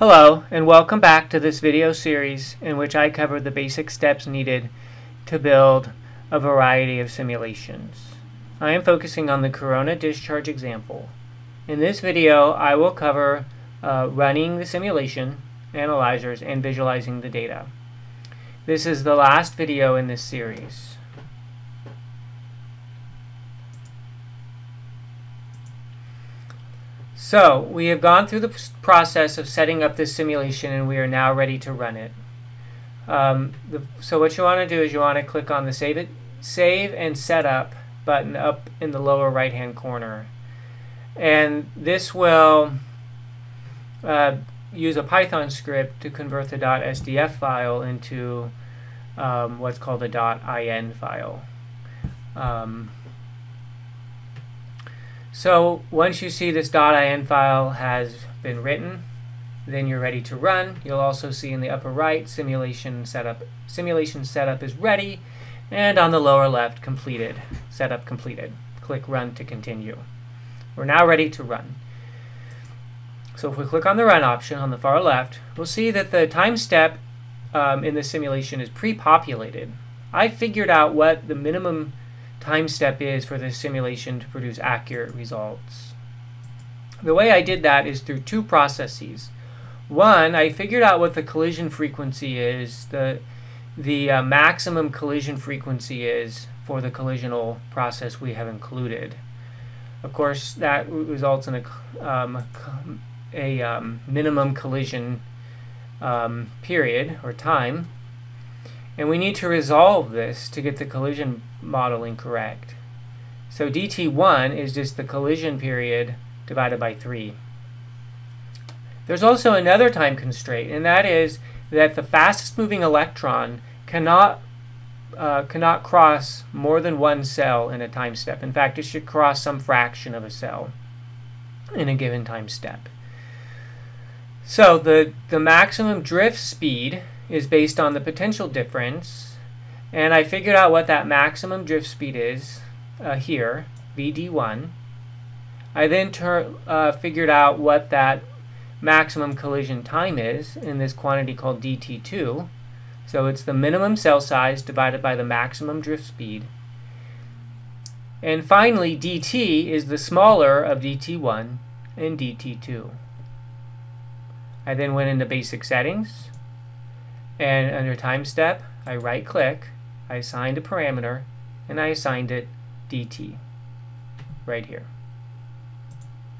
Hello, and welcome back to this video series in which I cover the basic steps needed to build a variety of simulations. I am focusing on the corona discharge example. In this video, I will cover uh, running the simulation, analyzers, and visualizing the data. This is the last video in this series. So we have gone through the process of setting up this simulation and we are now ready to run it. Um, the, so what you want to do is you want to click on the Save It, Save and Setup button up in the lower right hand corner. And this will uh, use a Python script to convert the .sdf file into um, what's called a .in file. Um, so once you see this .in file has been written, then you're ready to run. You'll also see in the upper right, simulation setup, simulation setup is ready, and on the lower left, completed, setup completed. Click run to continue. We're now ready to run. So if we click on the run option on the far left, we'll see that the time step um, in the simulation is pre-populated. I figured out what the minimum time step is for the simulation to produce accurate results. The way I did that is through two processes. One, I figured out what the collision frequency is, the, the uh, maximum collision frequency is for the collisional process we have included. Of course, that results in a, um, a um, minimum collision um, period or time and we need to resolve this to get the collision modeling correct. So dt1 is just the collision period divided by 3. There's also another time constraint, and that is that the fastest moving electron cannot uh, cannot cross more than one cell in a time step. In fact, it should cross some fraction of a cell in a given time step. So the, the maximum drift speed is based on the potential difference. And I figured out what that maximum drift speed is uh, here, VD1. I then uh, figured out what that maximum collision time is in this quantity called dt2. So it's the minimum cell size divided by the maximum drift speed. And finally, dt is the smaller of dt1 and dt2. I then went into basic settings, and under time step, I right click, I assigned a parameter, and I assigned it dt right here.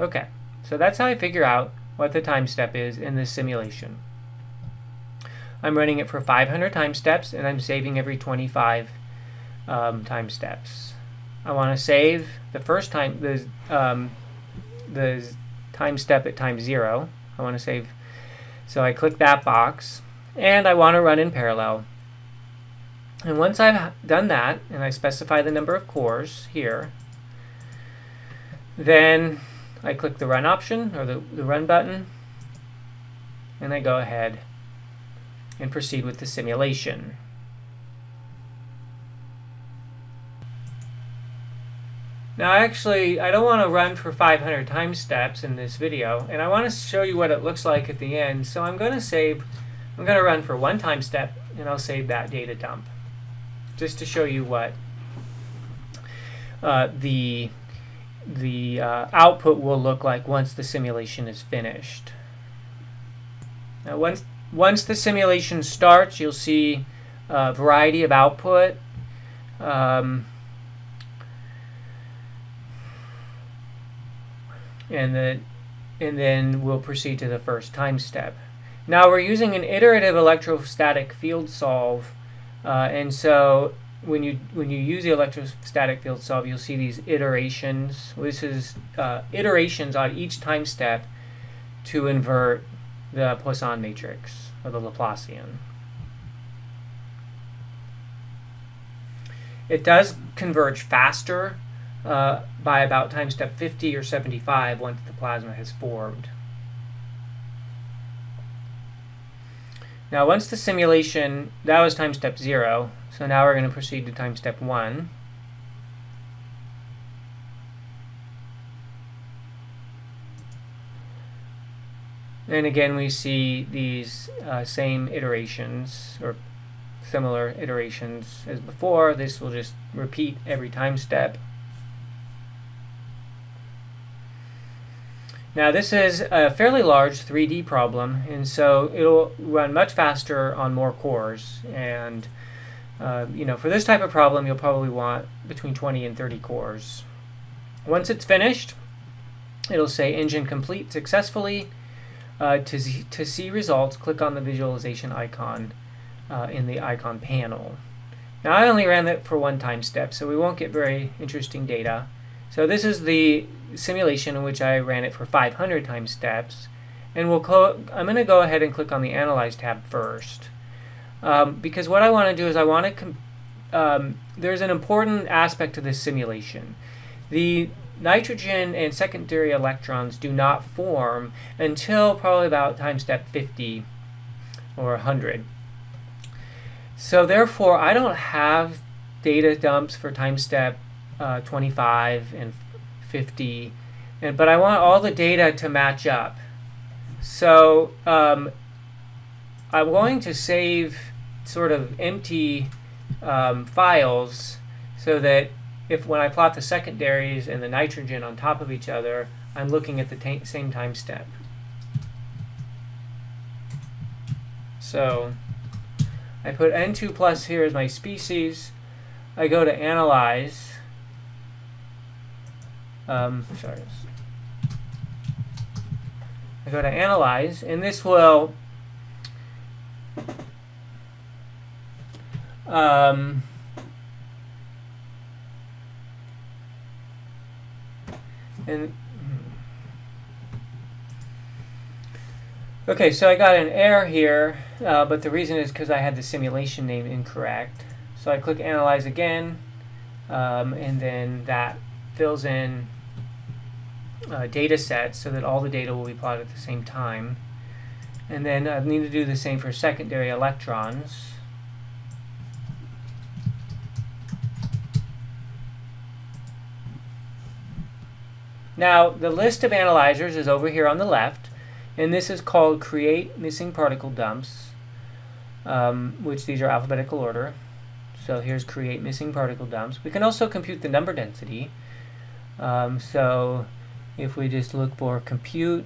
Okay, so that's how I figure out what the time step is in this simulation. I'm running it for 500 time steps, and I'm saving every 25 um, time steps. I want to save the first time the um, the time step at time zero. I want to save, so I click that box and I want to run in parallel. And once I've done that, and I specify the number of cores here, then I click the run option, or the, the run button, and I go ahead and proceed with the simulation. Now actually, I don't want to run for 500 time steps in this video, and I want to show you what it looks like at the end, so I'm going to save I'm going to run for one time step and I'll save that data dump just to show you what uh, the the uh, output will look like once the simulation is finished. Now once once the simulation starts you'll see a variety of output um, and the and then we'll proceed to the first time step. Now we're using an iterative electrostatic field solve, uh, and so when you when you use the electrostatic field solve, you'll see these iterations. This is uh, iterations on each time step to invert the Poisson matrix or the Laplacian. It does converge faster uh, by about time step 50 or 75 once the plasma has formed. Now once the simulation, that was time step 0, so now we're going to proceed to time step 1. And again, we see these uh, same iterations or similar iterations as before. This will just repeat every time step. Now this is a fairly large 3D problem, and so it'll run much faster on more cores. And uh, you know, for this type of problem, you'll probably want between 20 and 30 cores. Once it's finished, it'll say engine complete successfully. Uh, to, see, to see results, click on the visualization icon uh, in the icon panel. Now I only ran that for one time step, so we won't get very interesting data. So this is the simulation in which I ran it for 500 time steps. And we'll I'm going to go ahead and click on the Analyze tab first. Um, because what I want to do is I want to, um, there's an important aspect to this simulation. The nitrogen and secondary electrons do not form until probably about time step 50 or 100. So therefore, I don't have data dumps for time step uh, 25 and 50, and, but I want all the data to match up. So um, I'm going to save sort of empty um, files so that if when I plot the secondaries and the nitrogen on top of each other, I'm looking at the same time step. So I put N2 plus here as my species. I go to Analyze, um, sorry. I go to Analyze, and this will um, and okay, so I got an error here, uh, but the reason is because I had the simulation name incorrect. So I click Analyze again, um, and then that fills in uh, data set so that all the data will be plotted at the same time. And then I need to do the same for secondary electrons. Now, the list of analyzers is over here on the left, and this is called Create Missing Particle Dumps, um, which these are alphabetical order. So here's Create Missing Particle Dumps. We can also compute the number density. Um, so if we just look for compute.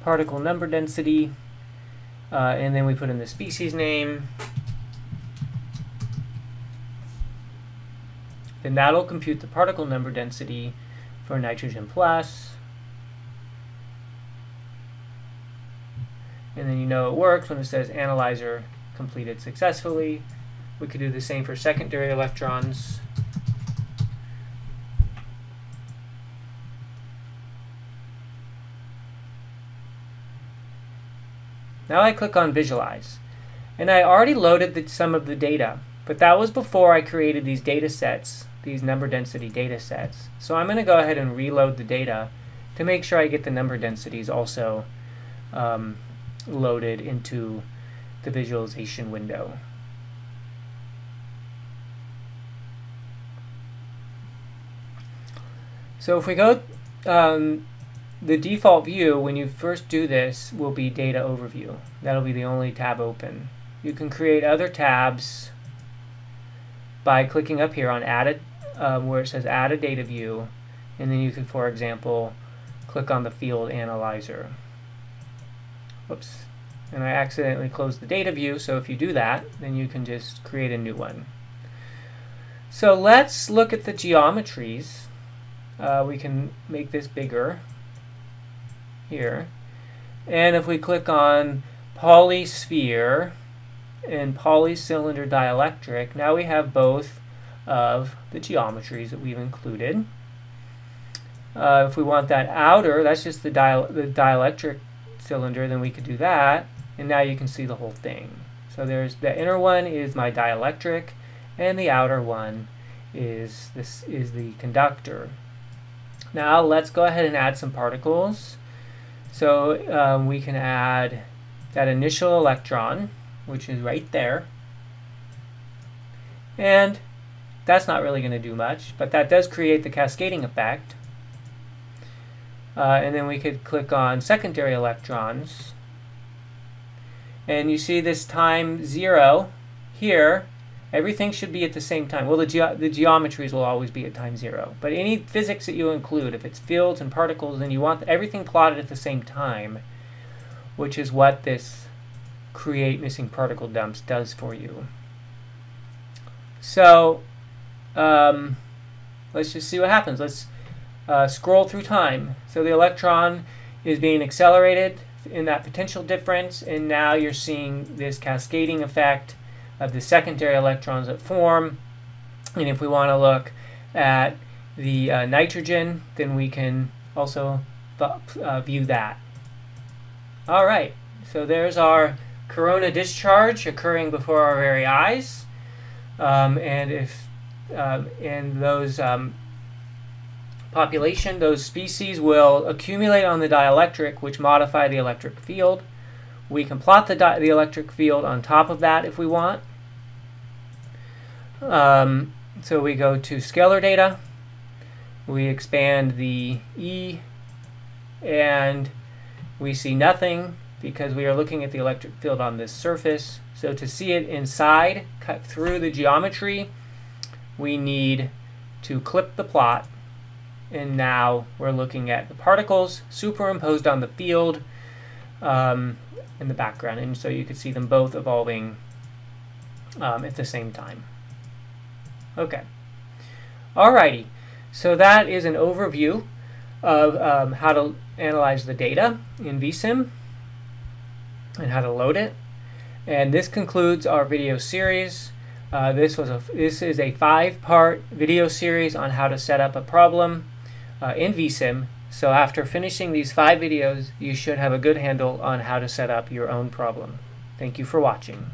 Particle number density uh, and then we put in the species name. Then that'll compute the particle number density for nitrogen plus. And then you know it works when it says analyzer completed successfully we could do the same for secondary electrons. Now I click on Visualize. And I already loaded the, some of the data, but that was before I created these data sets, these number density data sets. So I'm going to go ahead and reload the data to make sure I get the number densities also um, loaded into the visualization window. So if we go, um, the default view when you first do this will be data overview. That'll be the only tab open. You can create other tabs by clicking up here on added, um, where it says add a data view, and then you can, for example, click on the field analyzer. Whoops. And I accidentally closed the data view, so if you do that, then you can just create a new one. So let's look at the geometries uh, we can make this bigger here. And if we click on polysphere and polycylinder dielectric, now we have both of the geometries that we've included. Uh, if we want that outer, that's just the, the dielectric cylinder, then we could do that. And now you can see the whole thing. So there's the inner one is my dielectric, and the outer one is this is the conductor. Now let's go ahead and add some particles. So um, we can add that initial electron, which is right there. And that's not really going to do much, but that does create the cascading effect. Uh, and then we could click on secondary electrons. And you see this time zero here, everything should be at the same time. Well, the, ge the geometries will always be at time zero. But any physics that you include, if it's fields and particles, then you want everything plotted at the same time, which is what this create missing particle dumps does for you. So um, let's just see what happens. Let's uh, scroll through time. So the electron is being accelerated in that potential difference, and now you're seeing this cascading effect of the secondary electrons that form. And if we want to look at the uh, nitrogen, then we can also uh, view that. All right, so there's our corona discharge occurring before our very eyes. Um, and if um, in those um, population, those species will accumulate on the dielectric, which modify the electric field. We can plot the, the electric field on top of that if we want. Um, so we go to scalar data. We expand the E, and we see nothing because we are looking at the electric field on this surface. So to see it inside, cut through the geometry, we need to clip the plot and now we're looking at the particles superimposed on the field um, in the background and so you can see them both evolving um, at the same time. Okay. Alrighty, so that is an overview of um, how to analyze the data in vSim and how to load it. And this concludes our video series. Uh, this was a this is a five-part video series on how to set up a problem uh, in vSim. So after finishing these five videos, you should have a good handle on how to set up your own problem. Thank you for watching.